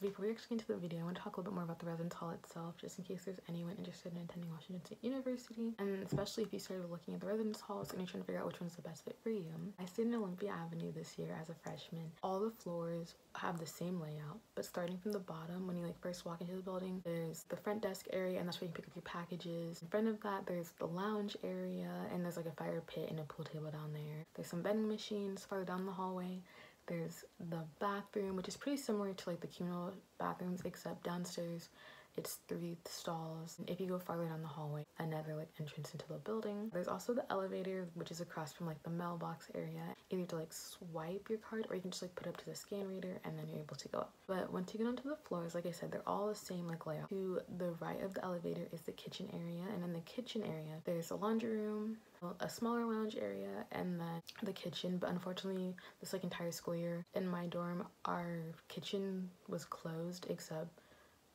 Before we get into the video, I want to talk a little bit more about the residence hall itself, just in case there's anyone interested in attending Washington State University, and especially if you started looking at the residence halls and you're trying to figure out which one's the best fit for you. I stayed in Olympia Avenue this year as a freshman. All the floors have the same layout, but starting from the bottom, when you like first walk into the building, there's the front desk area, and that's where you pick up your packages. In front of that, there's the lounge area, and there's like a fire pit and a pool table down there. There's some vending machines farther down the hallway. There's the bathroom, which is pretty similar to like the communal bathrooms, except downstairs it's three stalls. If you go farther down the hallway, another like entrance into the building. There's also the elevator, which is across from like the mailbox area. You need to like swipe your card, or you can just like put up to the scan reader, and then you're able to go up. But once you get onto the floors, like I said, they're all the same like layout. To the right of the elevator is the kitchen area, and in the kitchen area, there's a laundry room, a smaller lounge area and then the kitchen but unfortunately this like entire school year in my dorm our kitchen was closed except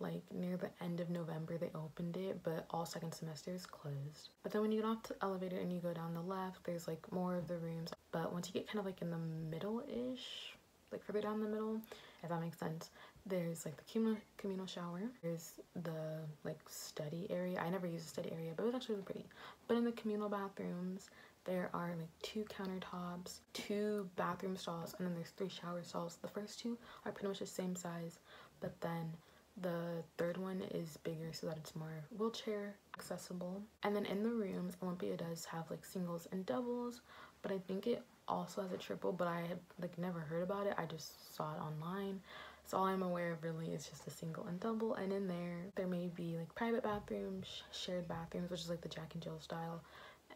like near the end of November they opened it but all second semesters closed. But then when you get off the elevator and you go down the left there's like more of the rooms. But once you get kind of like in the middle-ish like further down the middle if that makes sense there's like the communal communal shower. There's the like study area. I never used a study area but it was actually pretty. But in the communal bathrooms there are like two countertops two bathroom stalls and then there's three shower stalls. The first two are pretty much the same size but then the third one is bigger so that it's more wheelchair accessible. And then in the rooms olympia does have like singles and doubles but i think it also has a triple but i had like never heard about it. I just saw it online. So all I'm aware of really is just a single and double. And in there there may be like private bathrooms, shared bathrooms which is like the Jack and Jill style.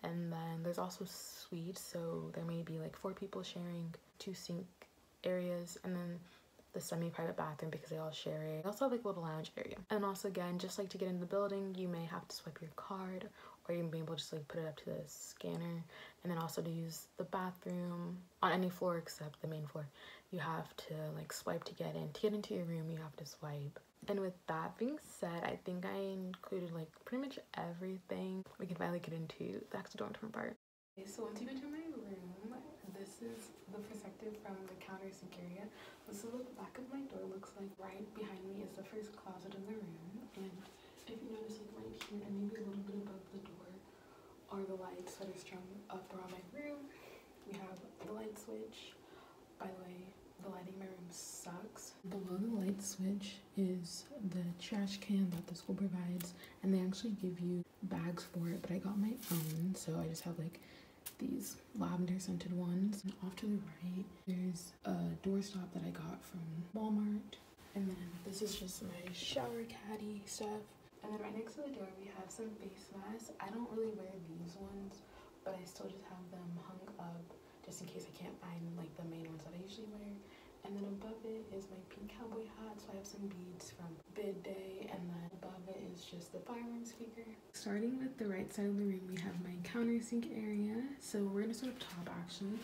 And then there's also suites so there may be like four people sharing two sink areas. And then the semi-private bathroom because they all share it. They also have like a little lounge area. And also again, just like to get in the building, you may have to swipe your card or you may be able to just like put it up to the scanner. And then also to use the bathroom on any floor except the main floor you have to like swipe to get in. To get into your room you have to swipe. And with that being said i think i included like pretty much everything. We can finally get into the actual dormitory part. Okay, so once you room this is the perspective from the counter area this is what the back of my door looks like right behind me is the first closet in the room and if you notice like right here and maybe a little bit above the door are the lights that are strung up around my room. We have the light switch. By the way, the lighting in my room sucks. Below the light switch is the trash can that the school provides and they actually give you bags for it but I got my own so I just have like these lavender scented ones. And off to the right there's a doorstop that I got from Walmart and then this is just my shower caddy stuff and then right next to the door, we have some face masks. I don't really wear these ones, but I still just have them hung up just in case I can't find like the main ones that I usually wear. And then above it is my pink cowboy hat, so I have some beads from bid day, and then above it is just the firearm speaker. Starting with the right side of the room, we have my counter sink area. So we're gonna start up top actually.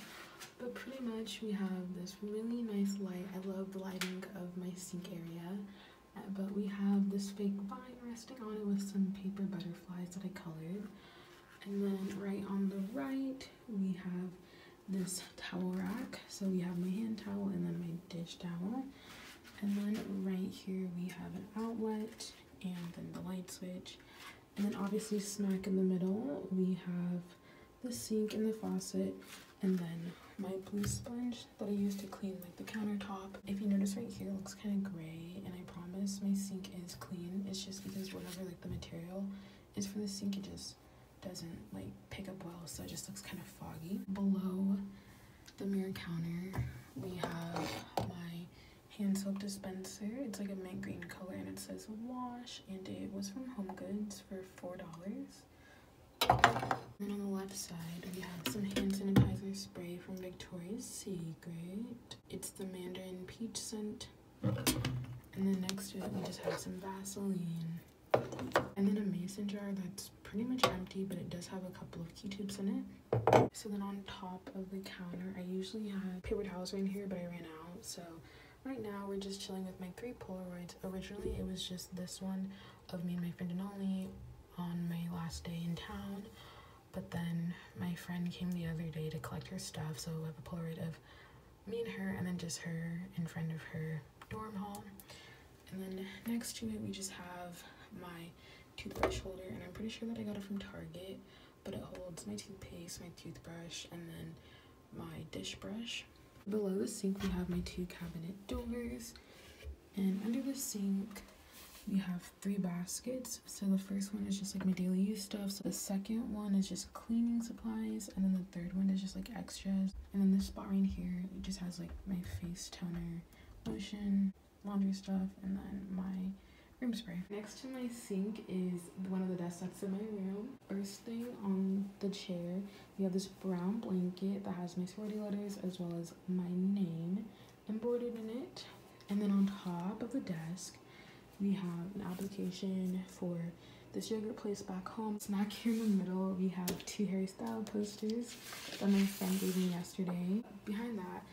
But pretty much we have this really nice light. I love the lighting of my sink area. Uh, but we have this fake vine resting on it with some paper butterflies that I colored. And then right on the right, we have this towel rack. So we have my hand towel and then my dish towel. And then right here, we have an outlet and then the light switch. And then obviously smack in the middle, we have the sink and the faucet and then my blue sponge that I use to clean like the countertop. If you notice right here, it looks kind of gray and I promise my sink is clean. It's just because whatever like the material is for the sink, it just doesn't like pick up well so it just looks kind of foggy. Below the mirror counter, we have my hand soap dispenser. It's like a mint green color and it says wash and it was from Home Goods for $4. And on the left side, we have some hand sanitizer spray from Victoria's Secret. It's the Mandarin Peach scent. And then next to it, we just have some Vaseline. And then a mason jar that's pretty much empty, but it does have a couple of Q-tips in it. So then on top of the counter, I usually have paper towels right in here, but I ran out. So right now we're just chilling with my three Polaroids. Originally it was just this one of me and my friend Denali on my last day in town. But then my friend came the other day to collect her stuff, so I have a Polaroid of me and her, and then just her in front of her dorm hall. And then next to it, we just have my toothbrush holder, and I'm pretty sure that I got it from Target, but it holds my toothpaste, my toothbrush, and then my dish brush. Below the sink, we have my two cabinet doors, and under the sink, we have three baskets. So the first one is just like my daily use stuff. So the second one is just cleaning supplies, and then the third one is just like extras. And then this spot right here, it just has like my face toner, lotion, laundry stuff, and then my room spray. Next to my sink is one of the desks that's in my room. First thing on the chair, we have this brown blanket that has my sorority letters as well as my name embroidered in it. And then on top of the desk, we have an application for this yogurt place back home. Snack here in the middle, we have two Harry Styles posters that my friend gave me yesterday. Behind that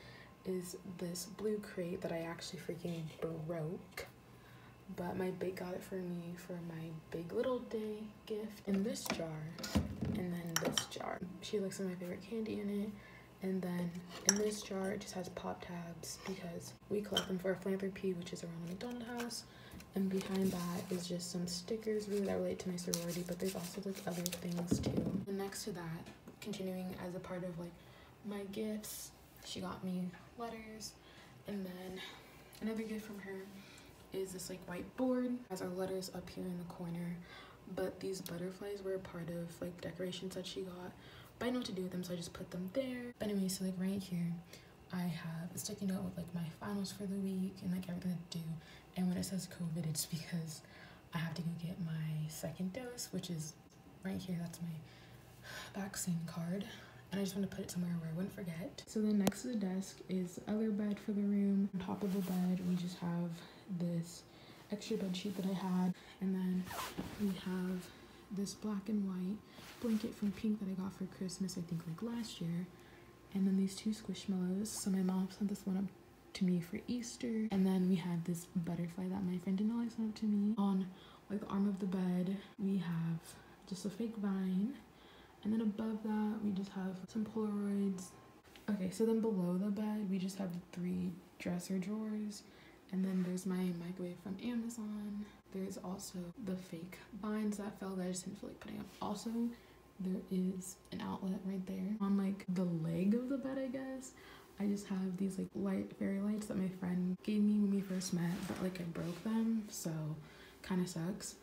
is this blue crate that I actually freaking broke. But my big got it for me for my big little day gift in this jar and then this jar. She likes some of my favorite candy in it. And then in this jar, it just has pop tabs because we collect them for our philanthropy, which is around the McDonald house. And behind that is just some stickers really that relate to my sorority, but there's also like other things too. And next to that, continuing as a part of like my gifts, she got me letters. And then another gift from her is this like white board. Has our letters up here in the corner. But these butterflies were a part of like decorations that she got. But I know what to do with them, so I just put them there. But anyway, so like right here, I have a sticky note with like my finals for the week and like everything to do. And when it says COVID, it's because I have to go get my second dose, which is right here. That's my vaccine card. And I just want to put it somewhere where I wouldn't forget. So then next to the desk is the other bed for the room. On top of the bed, we just have this extra bed sheet that I had. And then we have this black and white blanket from Pink that I got for Christmas, I think like last year. And then these two squishmallows. So my mom sent this one up to me for Easter. And then we had this butterfly that my friend Denali sent up to me. On like the arm of the bed, we have just a fake vine. And then above that, we just have some Polaroids. Okay, so then below the bed, we just have three dresser drawers. And then there's my microwave from Amazon. There's also the fake vines that fell that I just didn't feel like putting up. Also, there is an outlet right there on like the leg of the bed, I guess. I just have these like light fairy lights that my friend gave me when we first met, but like I broke them, so kind of sucks.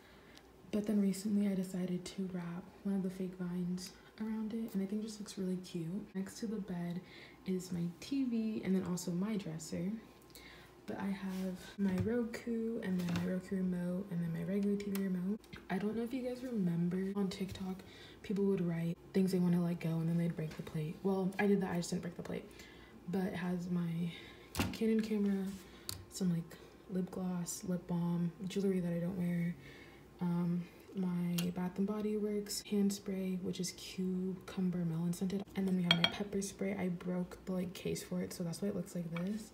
But then recently I decided to wrap one of the fake vines around it and I think it just looks really cute. Next to the bed is my TV and then also my dresser. But I have my Roku and then my Roku remote and then my regular TV remote. I don't know if you guys remember on TikTok, people would write things they want to let go and then they'd break the plate. Well, I did that, I just didn't break the plate but it has my Canon camera, some like lip gloss, lip balm, jewelry that I don't wear, um, my Bath and Body Works hand spray, which is cucumber melon scented, and then we have my pepper spray. I broke the like case for it, so that's why it looks like this.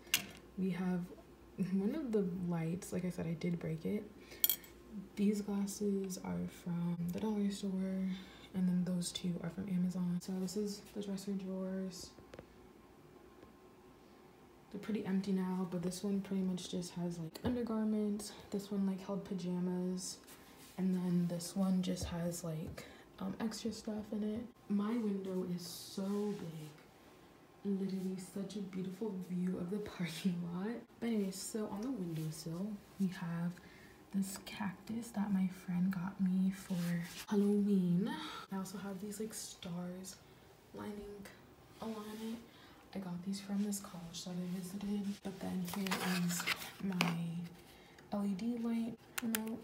We have one of the lights, like I said, I did break it. These glasses are from the dollar store, and then those two are from Amazon. So this is the dresser drawers they're pretty empty now, but this one pretty much just has like undergarments. This one like held pajamas. And then this one just has like um, extra stuff in it. My window is so big. Literally such a beautiful view of the parking lot. But anyways, so on the windowsill, we have this cactus that my friend got me for Halloween. I also have these like stars lining along it. I got these from this college that I visited. But then here is my LED light remote.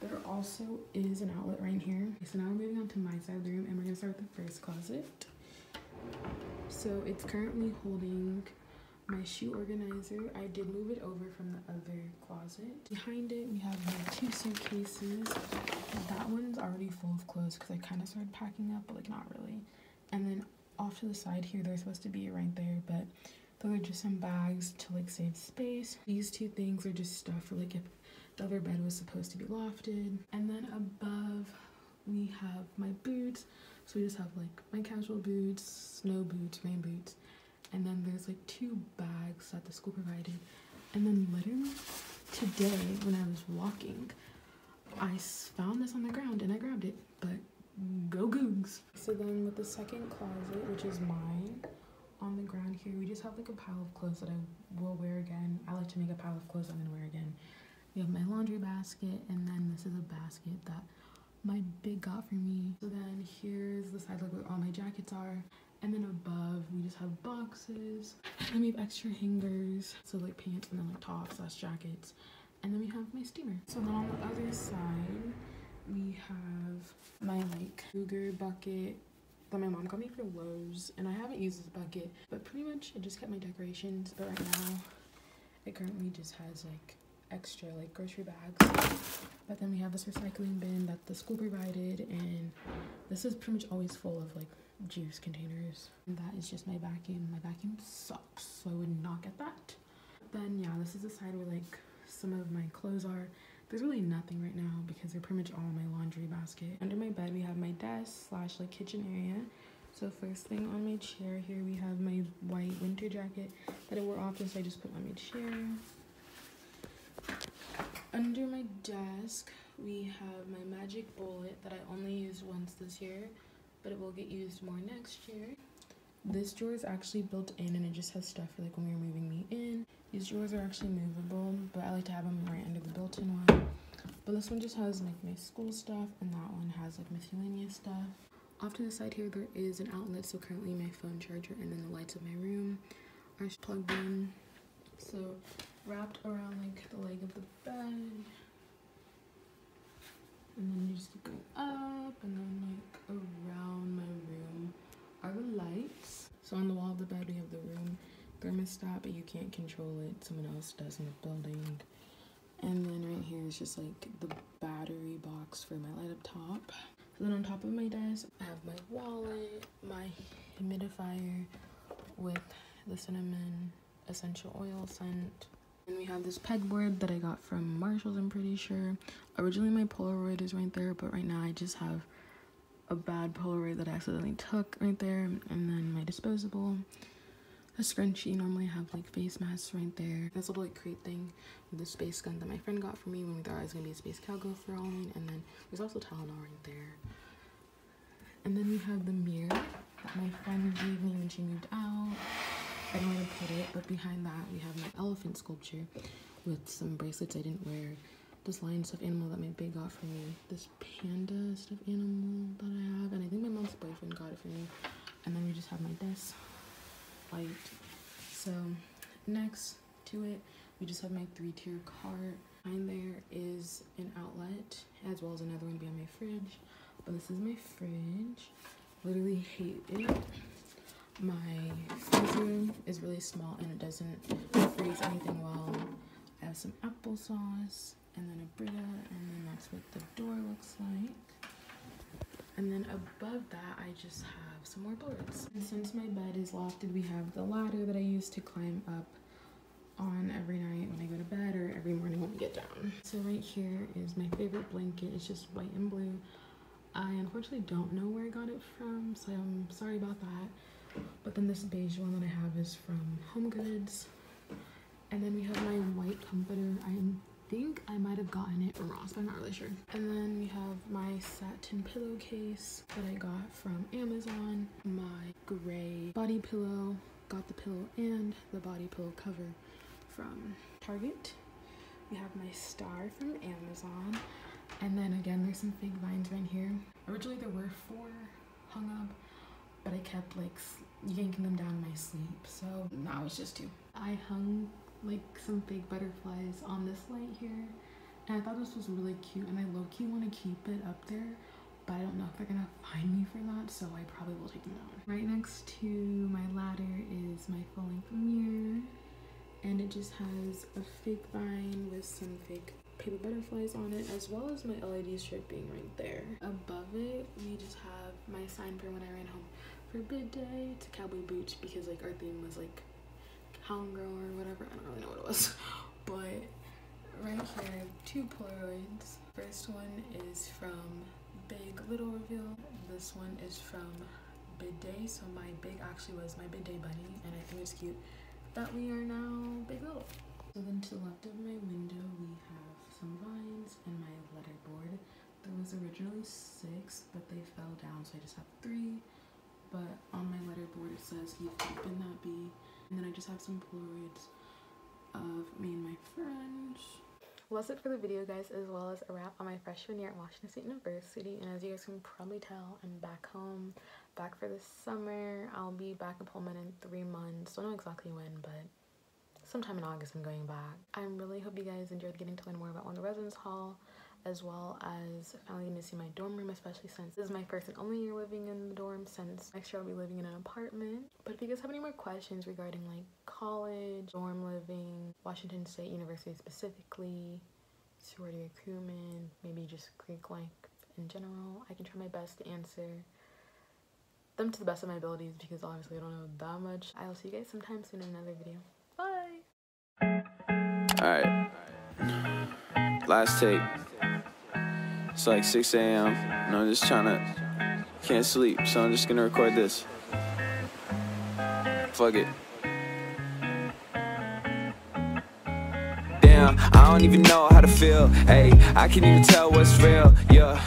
There also is an outlet right here. Okay, so now we're moving on to my side of the room and we're gonna start with the first closet. So it's currently holding my shoe organizer. I did move it over from the other closet. Behind it, we have my two suitcases. That one's already full of clothes because I kind of started packing up, but like not really. And then off to the side here, they're supposed to be right there, but Those are just some bags to like save space. These two things are just stuff for like if the other bed was supposed to be lofted. And then above we have my boots. So we just have like my casual boots, snow boots, rain boots. And then there's like two bags that the school provided. And then literally today when I was walking, I found this on the ground and I grabbed it. But go Cougs. So then with the second closet, which is mine, on the ground here, we just have like a pile of clothes that I will wear again. I like to make a pile of clothes I'm gonna wear again. We have my laundry basket, and then this is a basket that my big got for me. So then here's the side like where all my jackets are. And then above, we just have boxes. And we have extra hangers. So like pants and then like tops slash jackets. And then we have my steamer. So then on the other side, we have my like cougar bucket that my mom got me for Lowe's. And I haven't used this bucket, but pretty much I just kept my decorations. But right now, it currently just has like extra like grocery bags. But then we have this recycling bin that the school provided, and this is pretty much always full of like juice containers. And that is just my vacuum. My vacuum sucks, so I would not get that. Then yeah, this is the side where like some of my clothes are. There's really nothing right now because they're pretty much all in my laundry basket. Under my bed we have my desk slash like kitchen area. So first thing on my chair here we have my white winter jacket that I wore often so I just put on my chair. Under my desk, we have my magic bullet that I only used once this year, but it will get used more next year. This drawer is actually built in and it just has stuff for like when are moving me in. These drawers are actually movable, but I like to have them right under the built-in one. But this one just has like my school stuff and that one has like miscellaneous stuff. Off to the side here, there is an outlet, so currently my phone charger and then the lights of my room are plugged in. So wrapped around like the leg of the bed. And then you just keep going up and then like around my room are the lights. So on the wall of the bed we have the room thermostat, but you can't control it. Someone else does in the building. And then right here is just like the battery box for my light up top. So then on top of my desk, I have my wallet, my humidifier with the cinnamon essential oil scent, and we have this pegboard that I got from Marshalls, I'm pretty sure. Originally my Polaroid is right there, but right now I just have a bad Polaroid that I accidentally took right there. And then my disposable, a scrunchie. Normally I have like face masks right there. This little like crate thing the space gun that my friend got for me when we thought I was gonna be a space cowgirl for Halloween. And then there's also Tylenol right there. And then we have the mirror that my friend gave me when she moved out. I don't want to put it, but behind that we have my elephant sculpture with some bracelets I didn't wear. This lion stuffed animal that my big got for me. This panda stuffed animal that I have, and I think my mom's boyfriend got it for me. And then we just have my desk light. So next to it, we just have my three-tier cart. Behind there is an outlet, as well as another one behind my fridge. But this is my fridge. Literally hate it my freezer is really small and it doesn't freeze anything well. I have some applesauce and then a Brita and then that's what the door looks like. And then above that, I just have some more boards. And since my bed is lofted, we have the ladder that I use to climb up on every night when I go to bed or every morning when I get down. So right here is my favorite blanket. It's just white and blue. I unfortunately don't know where I got it from, so I'm sorry about that. But then this beige one that I have is from Home Goods. And then we have my white comforter. I think I might have gotten it from Ross, but I'm not really sure. And then we have my satin pillowcase that I got from Amazon. My gray body pillow. Got the pillow and the body pillow cover from Target. We have my star from Amazon. And then again, there's some fake vines right here. Originally there were four hung up, but I kept like yanking them down in my sleep. So now it's just two. I hung like some fake butterflies on this light here. And I thought this was really cute and I low-key want to keep it up there. But I don't know if they're gonna find me for that, so I probably will take them down. Right next to my ladder is my full-length mirror. And it just has a fake vine with some fake paper butterflies on it, as well as my LED strip being right there. Above it, we just have my sign for when I ran home for bid day to cowboy boots because like our theme was like hound girl or whatever. I don't really know what it was. But right here I have two Polaroids. First one is from Big Little Reveal. This one is from bid day So my big actually was my bid day bunny and I think it's cute that we are now Big Little. So then to the left of my window we have some vines and my letterboard. There was originally six but they fell down so I just have three. But on my letterboard it says You've Open That Bee. And then I just have some Polaroids of me and my friends. Well, that's it for the video, guys, as well as a wrap on my freshman year at Washington State University. And as you guys can probably tell, I'm back home, back for the summer. I'll be back in Pullman in three months. Don't know exactly when, but sometime in August I'm going back. I really hope you guys enjoyed getting to learn more about One the Residence Hall as well as finally to see my dorm room especially since this is my first and only year living in the dorm since next year I'll be living in an apartment. But if you guys have any more questions regarding like college, dorm living, Washington State University specifically, sorority recruitment, maybe just Greek life in general, I can try my best to answer them to the best of my abilities because obviously I don't know that much. I will see you guys sometime soon in another video. Bye! Alright. Last take. It's like 6 a.m. and I'm just trying to. Can't sleep, so I'm just gonna record this. Fuck it. Damn, I don't even know how to feel. Hey, I can't even tell what's real. Yeah.